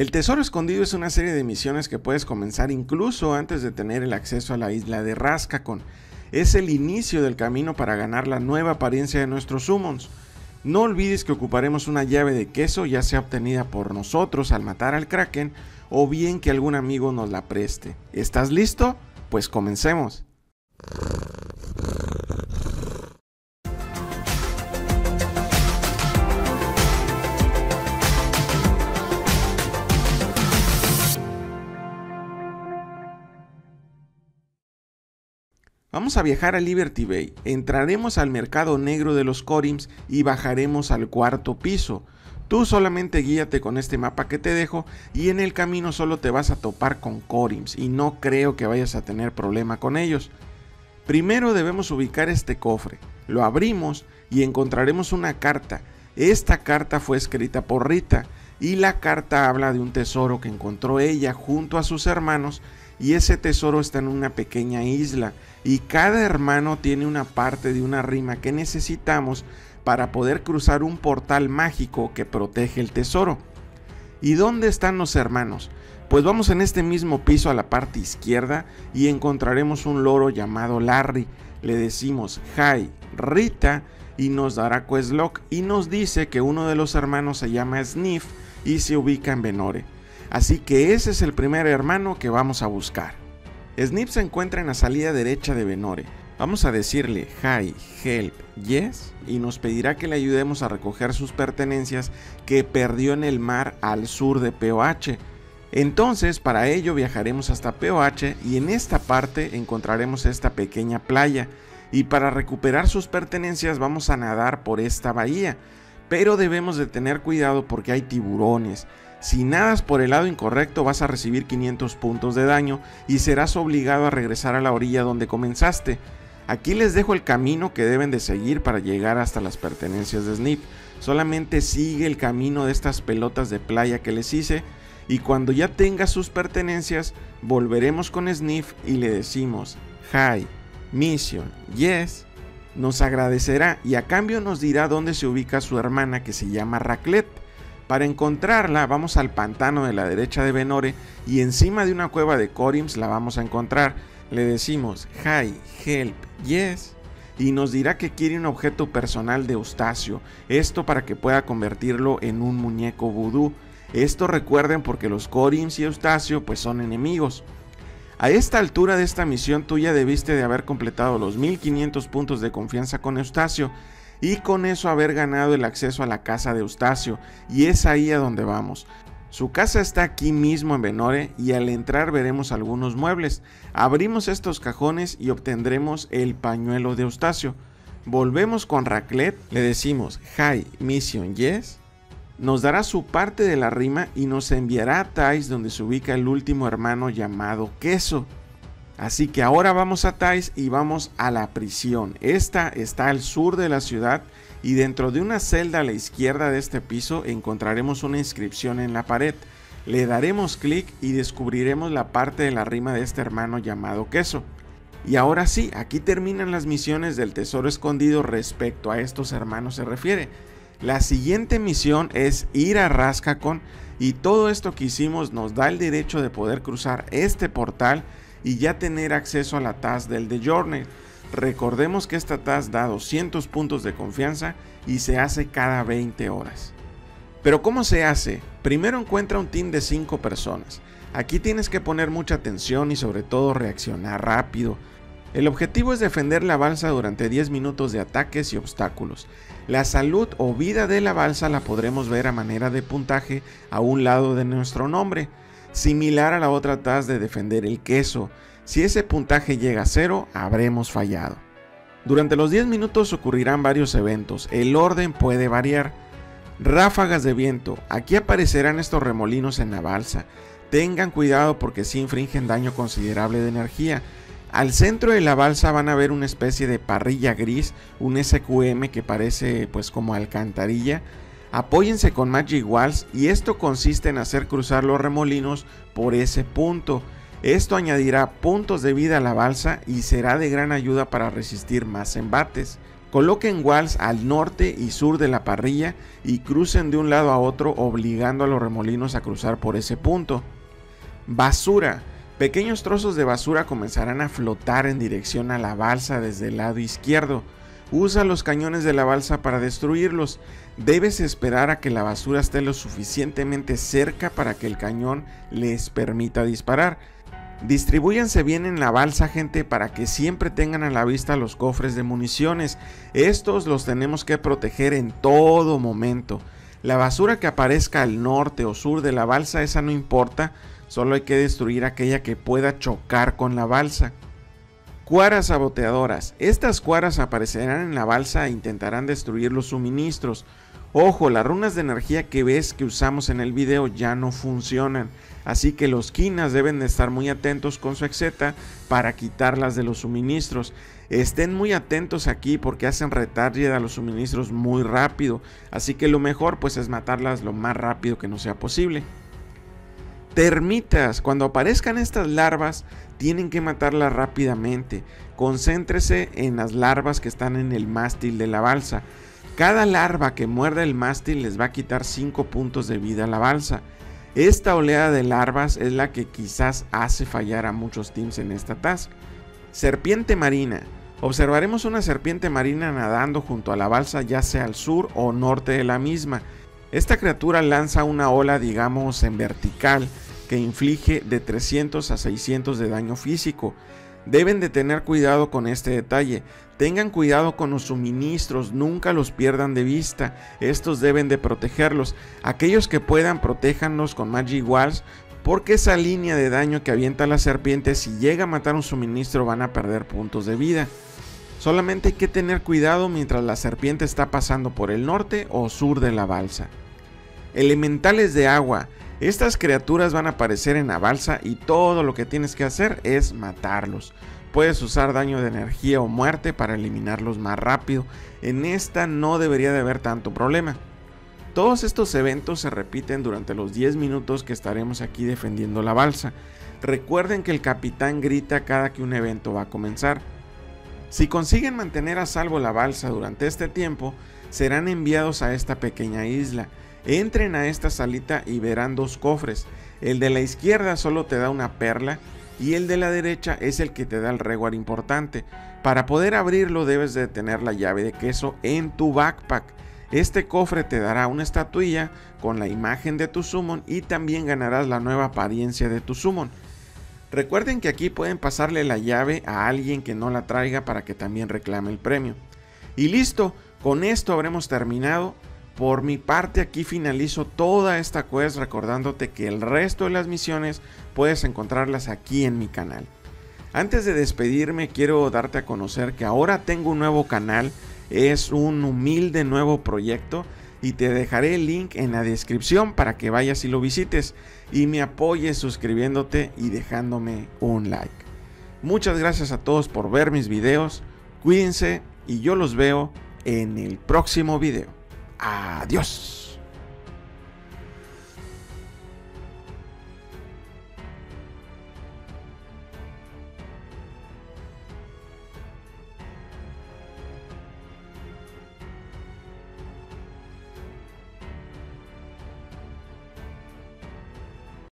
El Tesoro Escondido es una serie de misiones que puedes comenzar incluso antes de tener el acceso a la isla de Rascacon. Es el inicio del camino para ganar la nueva apariencia de nuestros summons. No olvides que ocuparemos una llave de queso ya sea obtenida por nosotros al matar al Kraken o bien que algún amigo nos la preste. ¿Estás listo? Pues comencemos. Vamos a viajar a Liberty Bay, entraremos al mercado negro de los Corims y bajaremos al cuarto piso. Tú solamente guíate con este mapa que te dejo y en el camino solo te vas a topar con Corims y no creo que vayas a tener problema con ellos. Primero debemos ubicar este cofre, lo abrimos y encontraremos una carta. Esta carta fue escrita por Rita y la carta habla de un tesoro que encontró ella junto a sus hermanos y ese tesoro está en una pequeña isla y cada hermano tiene una parte de una rima que necesitamos para poder cruzar un portal mágico que protege el tesoro. ¿Y dónde están los hermanos? Pues vamos en este mismo piso a la parte izquierda y encontraremos un loro llamado Larry. Le decimos Hi, Rita y nos dará Questlock y nos dice que uno de los hermanos se llama Sniff y se ubica en Venore. Así que ese es el primer hermano que vamos a buscar. Snip se encuentra en la salida derecha de Venore. Vamos a decirle hi, help, yes y nos pedirá que le ayudemos a recoger sus pertenencias que perdió en el mar al sur de POH. Entonces, para ello viajaremos hasta POH y en esta parte encontraremos esta pequeña playa. Y para recuperar sus pertenencias vamos a nadar por esta bahía. Pero debemos de tener cuidado porque hay tiburones. Si nadas por el lado incorrecto vas a recibir 500 puntos de daño y serás obligado a regresar a la orilla donde comenzaste. Aquí les dejo el camino que deben de seguir para llegar hasta las pertenencias de Snip. Solamente sigue el camino de estas pelotas de playa que les hice y cuando ya tenga sus pertenencias volveremos con Sniff y le decimos Hi, Mission, Yes. Nos agradecerá y a cambio nos dirá dónde se ubica su hermana que se llama Raclette. Para encontrarla vamos al pantano de la derecha de Venore y encima de una cueva de Corims la vamos a encontrar. Le decimos hi, help, yes y nos dirá que quiere un objeto personal de Eustacio, esto para que pueda convertirlo en un muñeco vudú. Esto recuerden porque los Corims y Eustacio pues son enemigos. A esta altura de esta misión tú ya debiste de haber completado los 1500 puntos de confianza con Eustacio y con eso haber ganado el acceso a la casa de Eustacio, y es ahí a donde vamos. Su casa está aquí mismo en Venore y al entrar veremos algunos muebles. Abrimos estos cajones y obtendremos el pañuelo de Eustacio. Volvemos con Raclet, le decimos Hi, Mission Yes. Nos dará su parte de la rima y nos enviará a Thais donde se ubica el último hermano llamado Queso. Así que ahora vamos a Thais y vamos a la prisión. Esta está al sur de la ciudad y dentro de una celda a la izquierda de este piso encontraremos una inscripción en la pared. Le daremos clic y descubriremos la parte de la rima de este hermano llamado Queso. Y ahora sí, aquí terminan las misiones del tesoro escondido respecto a estos hermanos se refiere. La siguiente misión es ir a Rascacon y todo esto que hicimos nos da el derecho de poder cruzar este portal y ya tener acceso a la TAS del The Journey. Recordemos que esta TAS da 200 puntos de confianza y se hace cada 20 horas. Pero ¿cómo se hace? Primero encuentra un team de 5 personas. Aquí tienes que poner mucha atención y sobre todo reaccionar rápido. El objetivo es defender la balsa durante 10 minutos de ataques y obstáculos. La salud o vida de la balsa la podremos ver a manera de puntaje a un lado de nuestro nombre similar a la otra TAS de defender el queso. Si ese puntaje llega a cero, habremos fallado. Durante los 10 minutos ocurrirán varios eventos, el orden puede variar. Ráfagas de viento, aquí aparecerán estos remolinos en la balsa. Tengan cuidado porque si infringen daño considerable de energía. Al centro de la balsa van a ver una especie de parrilla gris, un SQM que parece pues como alcantarilla Apóyense con Magic Walls y esto consiste en hacer cruzar los remolinos por ese punto. Esto añadirá puntos de vida a la balsa y será de gran ayuda para resistir más embates. Coloquen walls al norte y sur de la parrilla y crucen de un lado a otro obligando a los remolinos a cruzar por ese punto. Basura. Pequeños trozos de basura comenzarán a flotar en dirección a la balsa desde el lado izquierdo. Usa los cañones de la balsa para destruirlos. Debes esperar a que la basura esté lo suficientemente cerca para que el cañón les permita disparar. Distribúyanse bien en la balsa, gente, para que siempre tengan a la vista los cofres de municiones. Estos los tenemos que proteger en todo momento. La basura que aparezca al norte o sur de la balsa, esa no importa, solo hay que destruir aquella que pueda chocar con la balsa. Cuaras saboteadoras. Estas cuaras aparecerán en la balsa e intentarán destruir los suministros. Ojo, las runas de energía que ves que usamos en el video ya no funcionan, así que los kinas deben de estar muy atentos con su exeta para quitarlas de los suministros. Estén muy atentos aquí porque hacen retarget a los suministros muy rápido, así que lo mejor pues es matarlas lo más rápido que no sea posible. Termitas, cuando aparezcan estas larvas, tienen que matarlas rápidamente. Concéntrese en las larvas que están en el mástil de la balsa. Cada larva que muerda el mástil les va a quitar 5 puntos de vida a la balsa. Esta oleada de larvas es la que quizás hace fallar a muchos teams en esta task. Serpiente marina. Observaremos una serpiente marina nadando junto a la balsa ya sea al sur o norte de la misma. Esta criatura lanza una ola digamos en vertical que inflige de 300 a 600 de daño físico. Deben de tener cuidado con este detalle. Tengan cuidado con los suministros, nunca los pierdan de vista. Estos deben de protegerlos. Aquellos que puedan, protéjanlos con Magic Walls. Porque esa línea de daño que avienta la serpiente, si llega a matar un suministro, van a perder puntos de vida. Solamente hay que tener cuidado mientras la serpiente está pasando por el norte o sur de la balsa. Elementales de agua. Estas criaturas van a aparecer en la balsa y todo lo que tienes que hacer es matarlos. Puedes usar daño de energía o muerte para eliminarlos más rápido. En esta no debería de haber tanto problema. Todos estos eventos se repiten durante los 10 minutos que estaremos aquí defendiendo la balsa. Recuerden que el capitán grita cada que un evento va a comenzar. Si consiguen mantener a salvo la balsa durante este tiempo, serán enviados a esta pequeña isla Entren a esta salita y verán dos cofres. El de la izquierda solo te da una perla y el de la derecha es el que te da el reward importante. Para poder abrirlo debes de tener la llave de queso en tu backpack. Este cofre te dará una estatuilla con la imagen de tu summon y también ganarás la nueva apariencia de tu summon. Recuerden que aquí pueden pasarle la llave a alguien que no la traiga para que también reclame el premio. Y listo, con esto habremos terminado por mi parte aquí finalizo toda esta quest recordándote que el resto de las misiones puedes encontrarlas aquí en mi canal. Antes de despedirme quiero darte a conocer que ahora tengo un nuevo canal, es un humilde nuevo proyecto y te dejaré el link en la descripción para que vayas y lo visites y me apoyes suscribiéndote y dejándome un like. Muchas gracias a todos por ver mis videos, cuídense y yo los veo en el próximo video. Adiós.